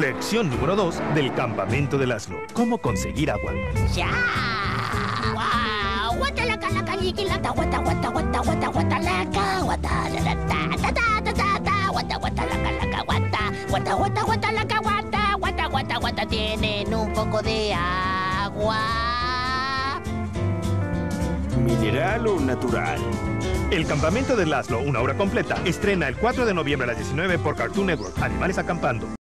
Lección número 2 del campamento de Laszlo. Cómo conseguir agua. ¡Ya! ¡Wow! Guata la cala guata guata guata guata guata guata guata guata guata guata guata guata guata guata guata guata tienen un poco de agua. ¿Mineral o natural? El campamento de Laszlo, una hora completa, estrena el 4 de noviembre a las 19 por Cartoon Network. Animales acampando.